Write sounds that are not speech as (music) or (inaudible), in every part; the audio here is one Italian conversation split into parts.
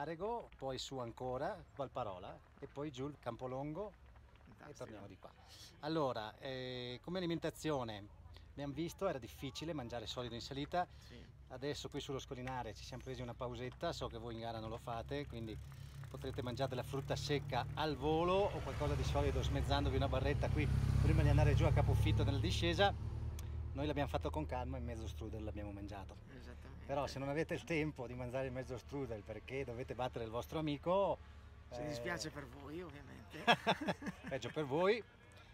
Falzarego, poi su ancora Valparola e poi giù il Campolongo e torniamo di qua. Allora, eh, come alimentazione abbiamo visto era difficile mangiare solido in salita, Sì. adesso qui sullo scollinare ci siamo presi una pausetta, so che voi in gara non lo fate, quindi potrete mangiare della frutta secca al volo o qualcosa di solido smezzandovi una barretta qui prima di andare giù a capofitto nella discesa. Noi l'abbiamo fatto con calma e mezzo strudel l'abbiamo mangiato. Esattamente. Però se non avete il tempo di mangiare il mezzo strudel perché dovete battere il vostro amico, Ci eh, dispiace per voi, ovviamente. (laughs) peggio per voi.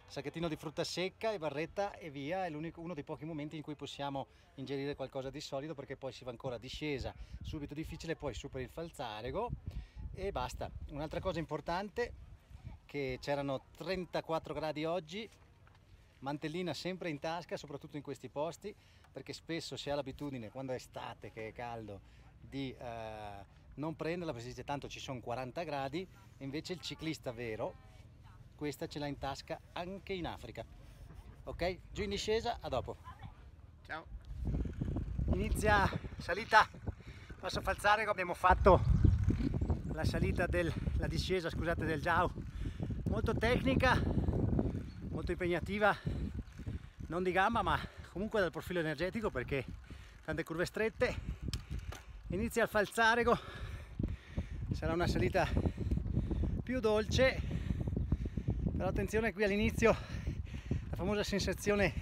Sacchettino di frutta secca e barretta e via, è uno dei pochi momenti in cui possiamo ingerire qualcosa di solido perché poi si va ancora discesa, subito difficile, poi su per il falzarego e basta. Un'altra cosa importante che c'erano 34 gradi oggi, mantellina sempre in tasca, soprattutto in questi posti, perché spesso si ha l'abitudine quando è estate che è caldo di eh, non prenderla perché si dice tanto ci sono 40 gradi, invece il ciclista vero questa ce l'ha in tasca anche in Africa. Ok? Giù in discesa, a dopo. Ciao. Inizia salita Passo Falzarego, abbiamo fatto la salita del, la discesa, scusate, del Giau. Molto tecnica, molto impegnativa, non di gamma, ma comunque dal profilo energetico perché tante curve strette. Inizia il Falzarego, sarà una salita più dolce, però attenzione qui all'inizio, la famosa sensazione,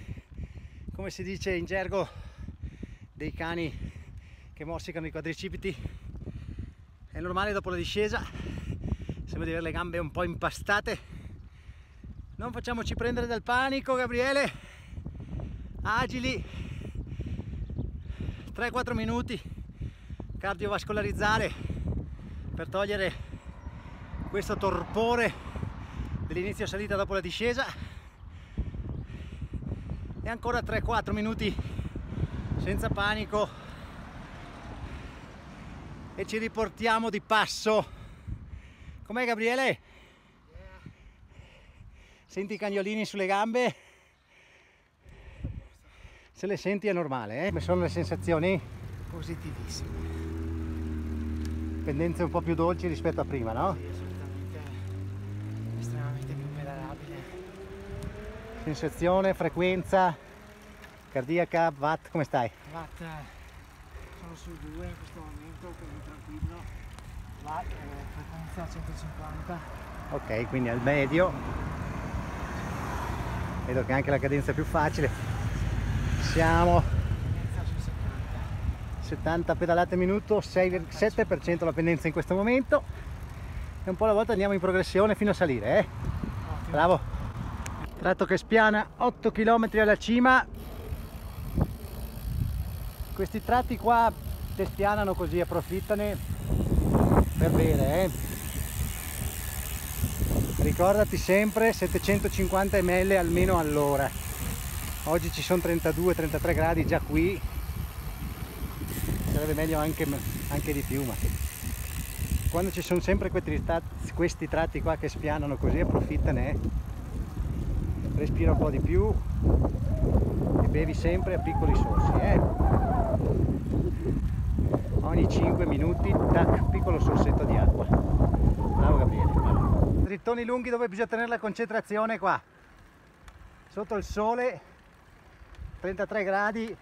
come si dice in gergo, dei cani che morsicano i quadricipiti. È normale dopo la discesa, sembra di avere le gambe un po' impastate. Non facciamoci prendere dal panico, Gabriele. Agili. 3-4 minuti cardiovascolarizzare per togliere questo torpore dell'inizio salita dopo la discesa e ancora 3-4 minuti senza panico e ci riportiamo di passo com'è Gabriele? Senti i cagnolini sulle gambe? se le senti è normale eh? come sono le sensazioni? Positivissimo. pendenze un po' più dolci rispetto a prima no? Sì, assolutamente estremamente più pedalabile. sensazione, frequenza cardiaca, watt, come stai? Watt eh, sono su due in questo momento, quindi tranquillo. Watt, eh, frequenza 150. Ok, quindi al medio. Vedo che anche la cadenza è più facile. Siamo Frequenza su 70. 70 pedalate al minuto, 6,7% la pendenza in questo momento. E un po' alla volta andiamo in progressione fino a salire, eh? Bravo. Tratto che spiana 8 km alla cima. Questi tratti qua te spianano così, approfittane per bere, eh? Ricordati sempre 750 ml almeno all'ora. Oggi ci sono 32-33 gradi già qui. Sarebbe meglio anche, anche di più, ma quando ci sono sempre questi tratti, questi tratti qua che spianano così approfittane respira un po' di più e bevi sempre a piccoli sorsi eh. ogni 5 minuti tac, piccolo sorsetto di acqua. Drittoni lunghi dove bisogna tenere la concentrazione qua sotto il sole 33 gradi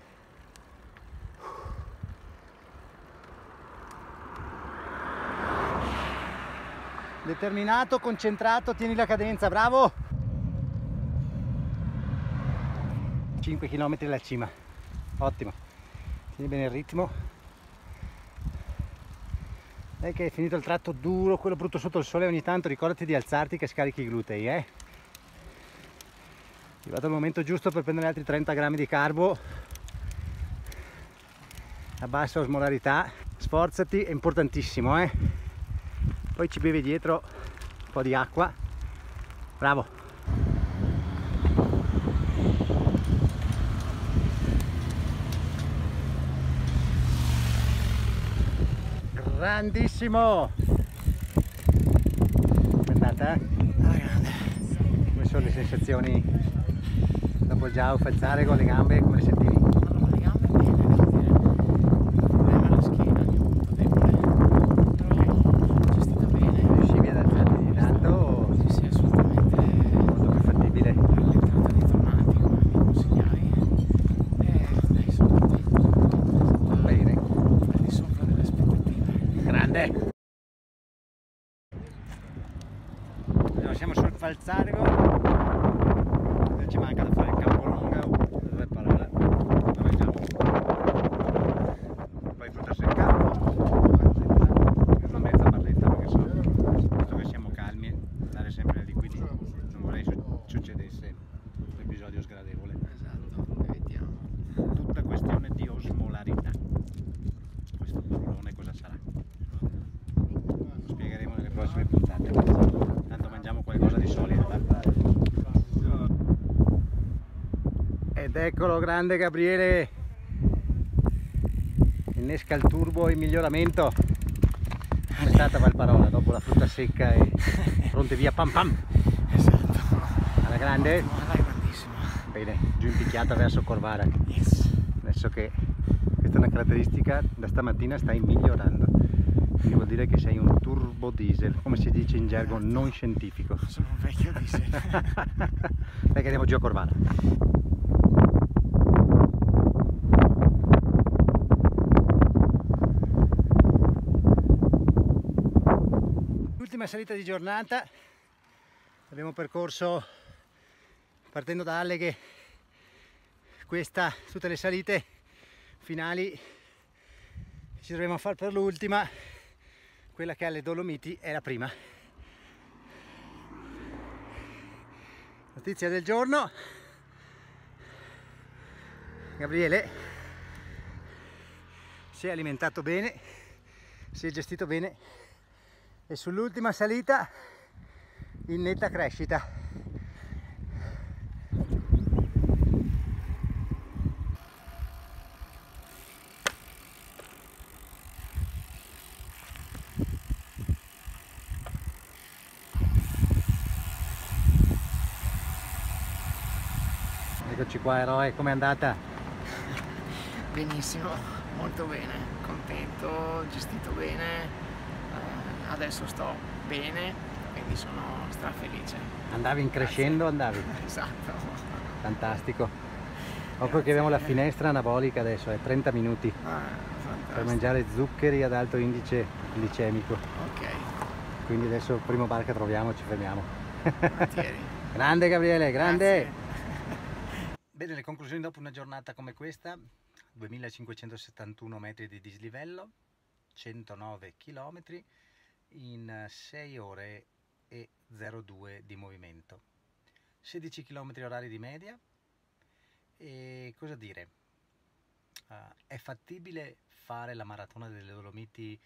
determinato, concentrato, tieni la cadenza, bravo! 5 km alla cima, ottimo, tieni bene il ritmo. Dai che è finito il tratto duro, quello brutto sotto il sole, ogni tanto ricordati di alzarti che scarichi i glutei, eh? È arrivato il momento giusto per prendere altri 30 grammi di carbo a bassa osmolarità, sforzati, è importantissimo, eh? poi ci bevi dietro un po' di acqua bravo grandissimo andata? Alla grande. come sono le sensazioni dopo già falzare con le gambe come le sentivi? Allora, le gambe bene, devo dire. Il problema è la schiena, che è molto debole. Però grande allora, siamo sul Falzargo ci manca da fare il Campolonga dove parare dove siamo poi frutta secca una mezza barletta perché sono visto che siamo calmi andare sempre nei liquidi non vorrei su- succedesse un episodio sgradevole. Esatto, evitiamo. tutta questione di osmolarità. Questo parolone cosa sarà? Lo spiegheremo nelle prossime puntate di solido dai. ed eccolo grande Gabriele innesca il turbo in miglioramento come è stata Valparola dopo la frutta secca e pronte via pam pam Esatto. alla grande Ma dai, grandissimo. bene giù in picchiata verso Corvara Yes. adesso che questa è una caratteristica da stamattina stai migliorando quindi vuol dire che sei un turbo diesel come si dice in gergo non scientifico. Sono un vecchio diesel. (laughs) dai che andiamo giù a Corvara ultima salita di giornata. Abbiamo percorso partendo da Alleghe questa tutte le salite finali. Ci dovremo fare per l'ultima quella che alle Dolomiti è la prima. Notizia del giorno. Gabriele si è alimentato bene si è gestito bene e sull'ultima salita in netta crescita Eccoci qua eroe, com'è andata? Benissimo, molto bene, contento, gestito bene, eh, adesso sto bene, quindi sono strafelice. Andavi in crescendo, andavi? (laughs) Esatto. Fantastico. Occhio che abbiamo la finestra anabolica adesso, è 30 minuti Ah, per mangiare zuccheri ad alto indice glicemico. Ok, Quindi adesso primo bar che troviamo ci fermiamo. (laughs) Grande Gabriele, grande! Grazie. Bene, le conclusioni dopo una giornata come questa, 2571 metri di dislivello, 109 km in 6 ore e 02 di movimento, 16 km orari di media e cosa dire? Ah, è fattibile fare la maratona delle Dolomiti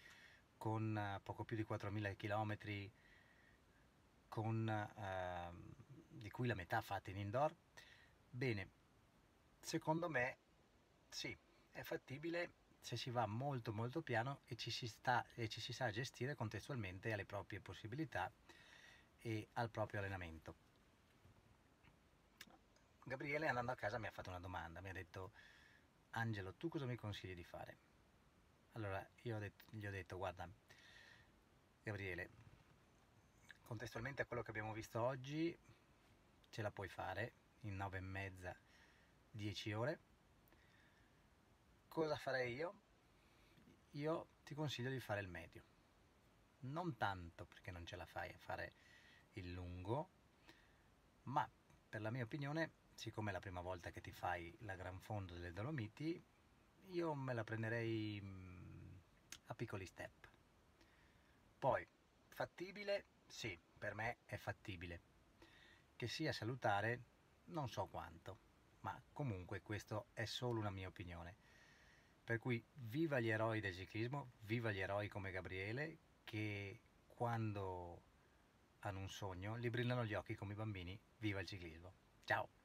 con eh, poco più di 4000 km con, ehm, di cui la metà fatta in indoor? Bene, secondo me sì, è fattibile se si va molto molto piano e ci si, sta, e ci si sa gestire contestualmente alle proprie possibilità e al proprio allenamento. Gabriele andando a casa mi ha fatto una domanda, mi ha detto Angelo tu cosa mi consigli di fare? Allora io gli ho detto guarda Gabriele, contestualmente a quello che abbiamo visto oggi ce la puoi fare in 9 e mezza 10 ore. Cosa farei io? io ti consiglio di fare il medio. Non tanto perché non ce la fai a fare il lungo ma per la mia opinione siccome è la prima volta che ti fai la gran fondo delle Dolomiti io me la prenderei mm, a piccoli step. Poi fattibile? Sì per me è fattibile. Che sia salutare non so quanto, ma comunque questo è solo una mia opinione. Per cui viva gli eroi del ciclismo, viva gli eroi come Gabriele che quando hanno un sogno gli brillano gli occhi come i bambini, viva il ciclismo. Ciao!